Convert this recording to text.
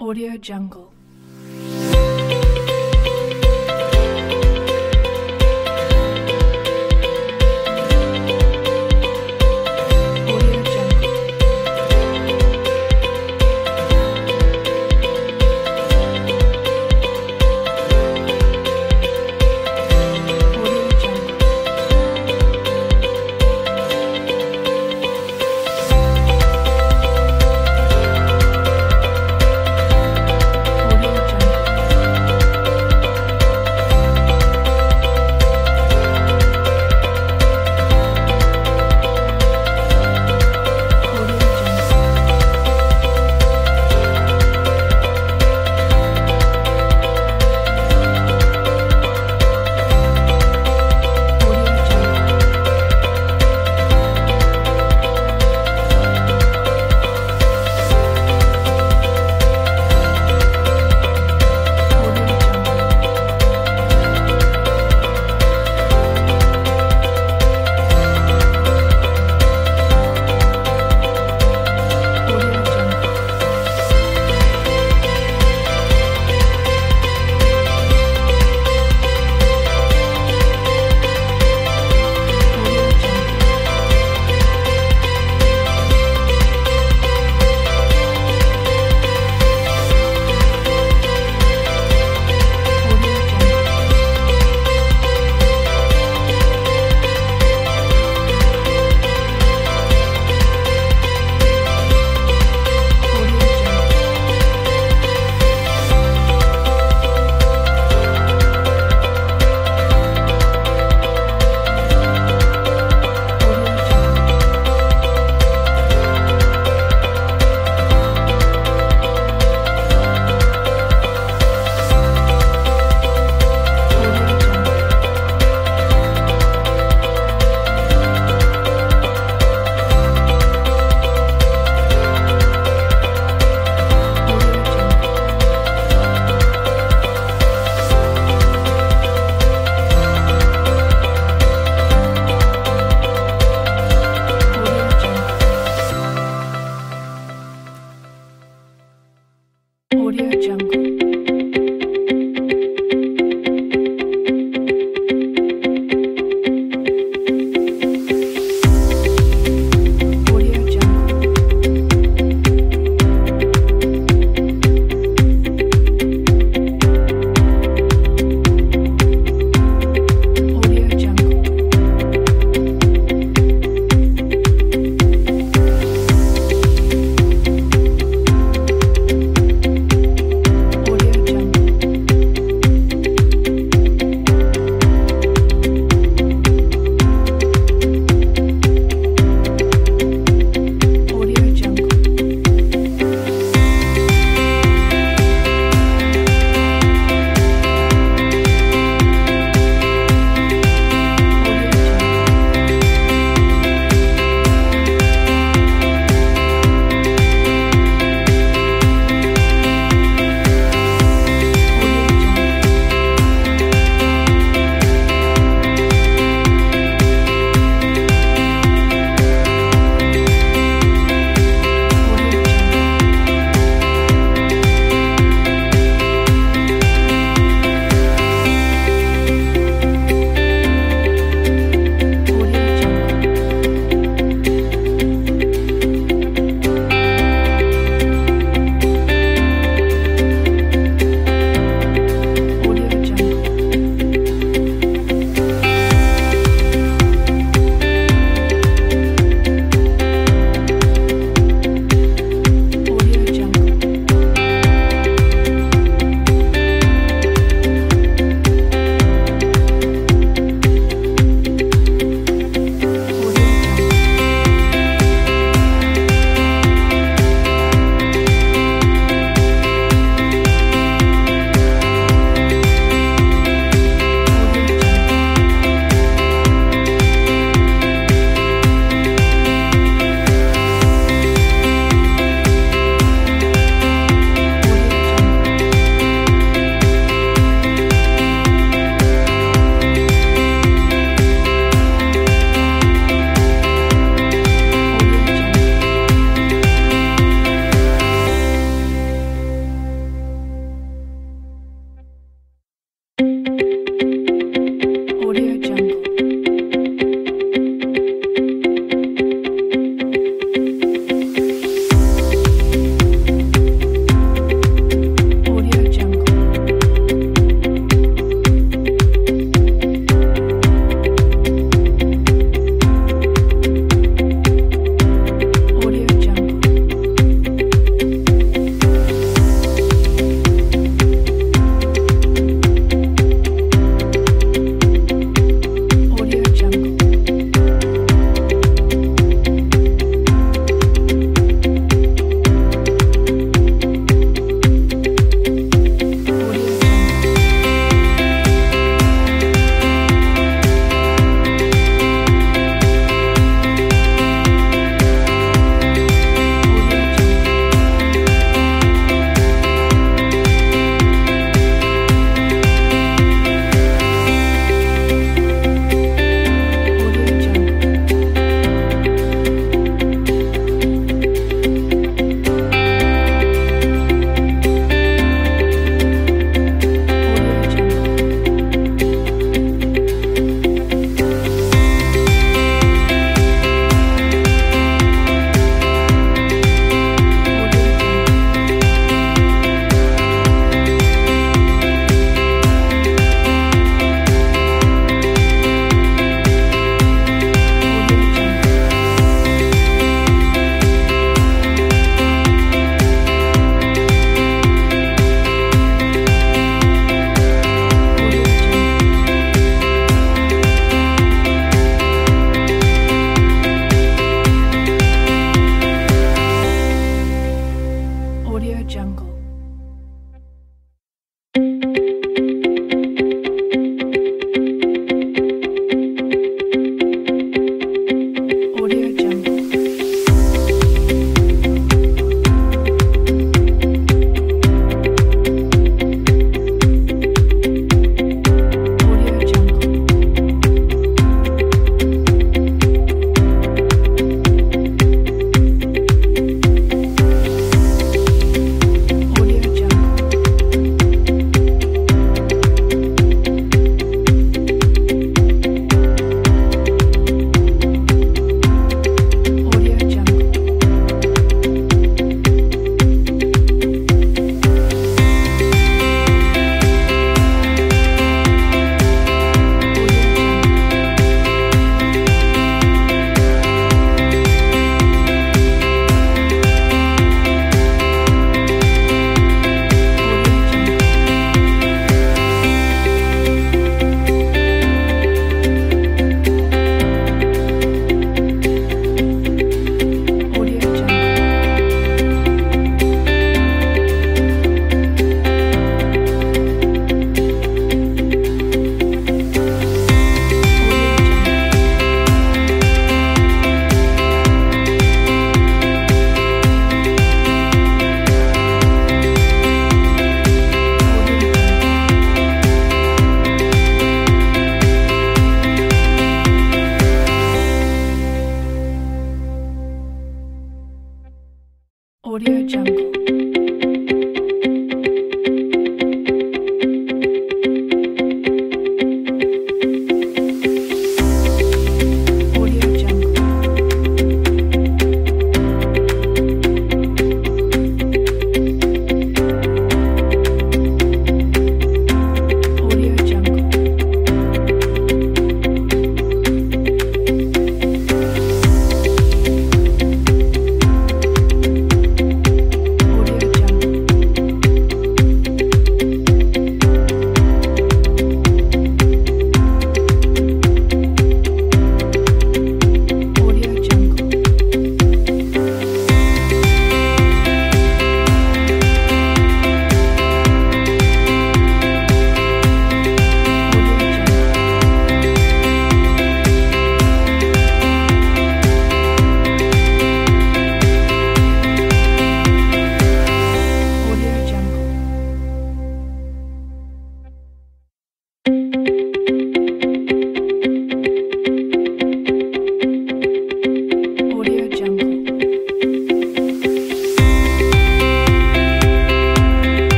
Audio Jungle.